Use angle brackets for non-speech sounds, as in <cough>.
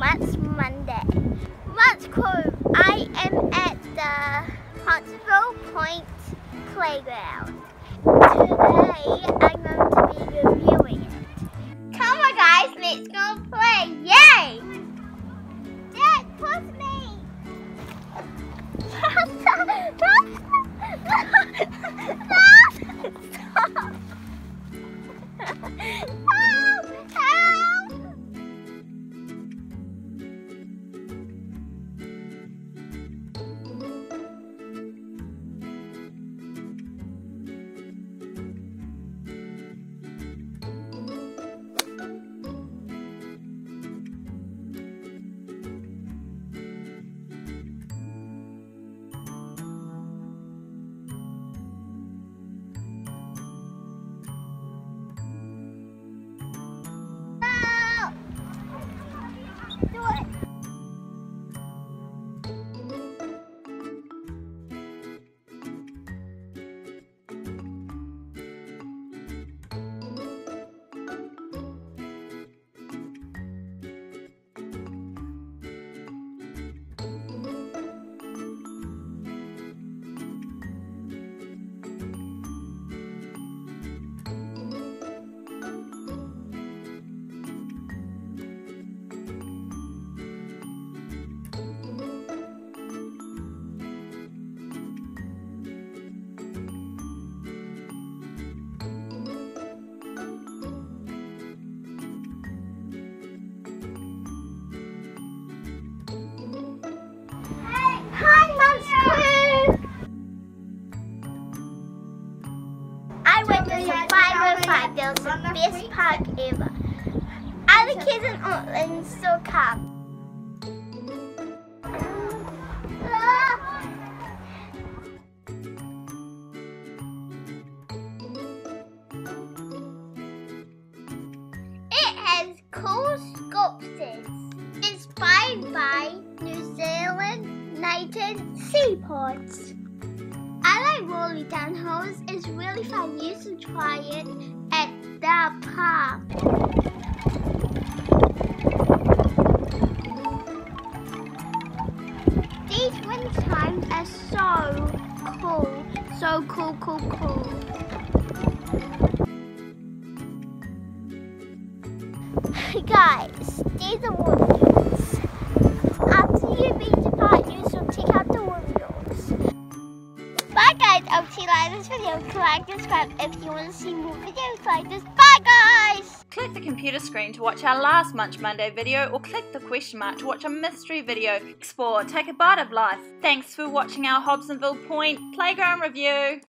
Munch Monday. Munch Crew, I am at the Hobsonville Point Playground. Today I'm going to be reviewing it. Come on guys, let's go play. Yay! Dad, push me! <laughs> Stop! Best park ever. Other kids in Auckland still come. It has cool sculptures inspired by New Zealand native seedpods. I like rolling down hills. It's really fun. You should try it park. These wind chimes are so cool. So cool, cool, cool. <laughs> Guys, these are windows. After you beat the part, you should check out the windows. Bye guys, I hope you like this video. Like, subscribe if you want to see more videos like this. Click the computer screen to watch our last Munch Monday video or click the question mark to watch a mystery video. Explore, take a bite of life. Thanks for watching our Hobsonville Point Playground review.